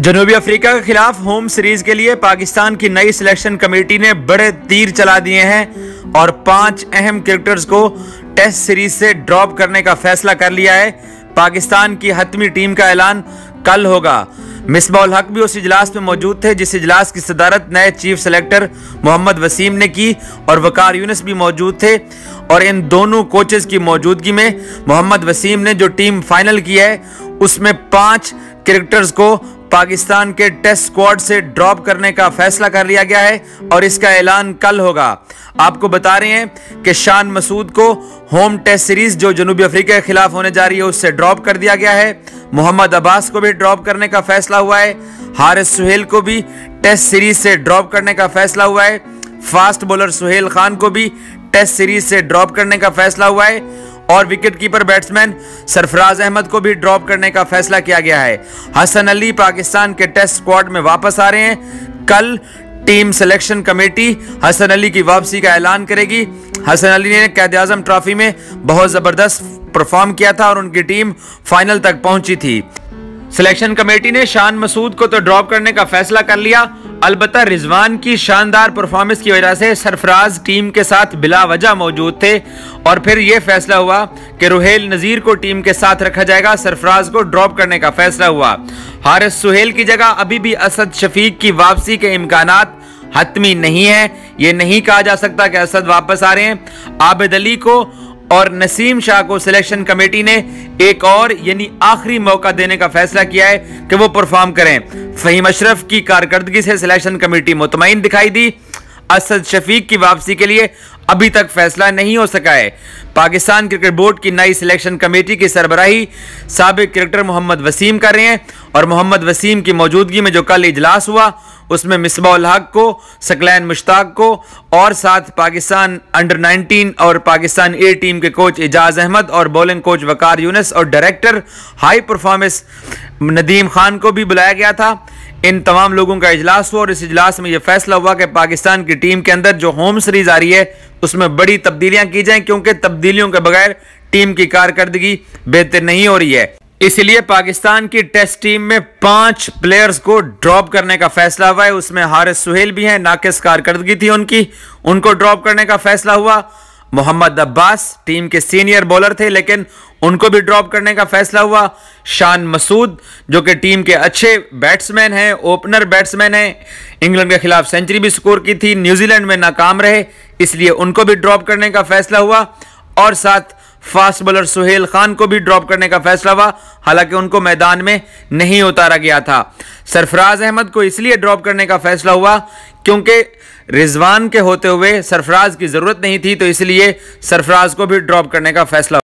जनूबी अफ्रीका के खिलाफ होम सीरीज़ के लिए पाकिस्तान की नई सिलेक्शन कमेटी ने बड़े तीर चला दिए हैं और पाँच अहम क्रिकेटर्स को टेस्ट सीरीज़ से ड्रॉप करने का फैसला कर लिया है। पाकिस्तान की हतमी टीम का ऐलान कल होगा। मिसबाउल हक भी उस इजलास में मौजूद थे, जिस इजलास की सदारत नए चीफ सेलेक्टर मोहम्मद वसीम ने की और वकार यूनस भी मौजूद थे। और इन दोनों कोचेस की मौजूदगी में मोहम्मद वसीम ने जो टीम फाइनल की है, उसमें पाँच क्रिकेटर्स को पाकिस्तान के टेस्ट स्क्वाड से ड्रॉप करने का फैसला कर लिया गया है और इसका ऐलान कल होगा। आपको बता रहे हैं कि शान मसूद को होम टेस्ट सीरीज़ जो जनूबी अफ्रीका के खिलाफ होने जा रही है, उससे ड्रॉप कर दिया गया है। मोहम्मद अब्बास को भी ड्रॉप करने का फैसला हुआ है। हारिस सुहेल को भी टेस्ट सीरीज़ से ड्रॉप करने का फैसला हुआ है। फास्ट बॉलर सुहेल खान को भी टेस्ट सीरीज़ से ड्रॉप करने का फैसला हुआ है और wicket keeper batsman Sarfaraz Ahmed को भी ड्रॉप करने का फैसला किया गया है। हसन अली पाकिस्तान के टेस्ट स्क्वाड में वापस आ रहे हैं। कल team selection committee Hasan Ali की वापसी का ऐलान करेगी। हसन अली ने कैद आज़म ट्रॉफी में बहुत ज़बरदस्त परफॉर्म किया था और उनकी टीम फाइनल तक पहुँची थी। सिलेक्शन कमेटी ने शान मसूद को तो ड्रॉप करने का फैसला कर लिया। अलबत्ता रिजवान की शानदार परफॉर्मेंस की वजह से सरफराज टीम के साथ बिला वजह मौजूद थे। और फिर यह फैसला हुआ कि रुहेल नजीर को टीम के साथ रखा जाएगा। सरफराज को ड्रॉप करने का फैसला हुआ। हारिस सुहेल की जगह अभी भी असद शफीक की वापसी के इम्कान हतमी नहीं है। ये नहीं कहा जा सकता कि असद वापस आ रहे हैं। आबिद अली को और नसीम शाह को सिलेक्शन कमेटी ने एक और, यानी आखिरी मौका देने का फैसला किया है कि वो परफॉर्म करें। फहीम अशरफ की कारकर्दगी से सिलेक्शन कमेटी मुतमिन दिखाई दी। असद शफीक की वापसी के लिए अभी तक फैसला नहीं हो सका है। पाकिस्तान क्रिकेट बोर्ड की नई सिलेक्शन कमेटी की सरबराही सबक क्रिकेटर मोहम्मद वसीम कर रहे हैं और मोहम्मद वसीम की मौजूदगी में जो कल इजलास हुआ, उसमें मिसबाउल हक को, सकलैन मुश्ताक को और साथ पाकिस्तान अंडर 19 और पाकिस्तान ए टीम के कोच एजाज अहमद और बॉलिंग कोच वकार यूनस और director high performance Nadeem Khan को भी बुलाया गया था। इन तमाम लोगों का इजलास हुआ और इस इजलास में यह फैसला हुआ कि पाकिस्तान की टीम के अंदर जो होम सीरीज़ आ रही है, उसमें बड़ी तब्दीलियाँ की जाएँ, क्योंकि तब्दीलियों के बगैर टीम की कारकर्दगी बेहतर नहीं हो रही है। इसलिए पाकिस्तान की टेस्ट टीम में पाँच प्लेयर्स को ड्रॉप करने का फैसला हुआ है। उसमें हारिस सुहेल भी हैं, नाकिस कारकर्दगी थी उनकी, उनको ड्रॉप करने का फैसला हुआ। मोहम्मद अब्बास टीम के सीनियर बॉलर थे, लेकिन उनको भी ड्रॉप करने का फैसला हुआ। शान मसूद, जो कि टीम के अच्छे बैट्समैन हैं ओपनर बैट्समैन हैं, इंग्लैंड के खिलाफ सेंचुरी भी स्कोर की थी, न्यूजीलैंड में नाकाम रहे, इसलिए उनको भी ड्रॉप करने का फैसला हुआ। और साथ फास्ट बॉलर सुहेल खान को भी ड्रॉप करने का फैसला हुआ। हालाँकि उनको मैदान में नहीं उतारा गया था। सरफराज अहमद को इसलिए ड्रॉप करने का फैसला हुआ क्योंकि रिजवान के होते हुए सरफराज की ज़रूरत नहीं थी तो इसलिए सरफराज को भी ड्रॉप करने का फैसला